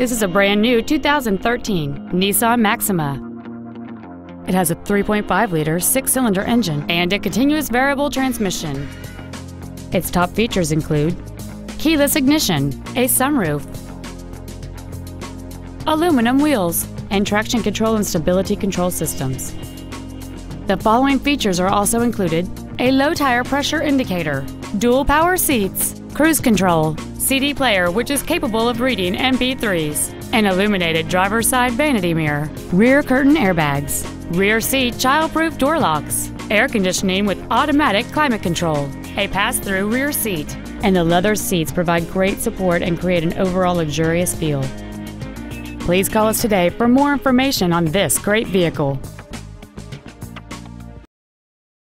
This is a brand new 2013 Nissan Maxima. It has a 3.5-liter six-cylinder engine and a continuous variable transmission. Its top features include keyless ignition, a sunroof, aluminum wheels, and traction control and stability control systems. The following features are also included a low tire pressure indicator, dual power seats, cruise control, CD player which is capable of reading MP3s, an illuminated driver's side vanity mirror, rear curtain airbags, rear seat child-proof door locks, air conditioning with automatic climate control, a pass-through rear seat, and the leather seats provide great support and create an overall luxurious feel. Please call us today for more information on this great vehicle.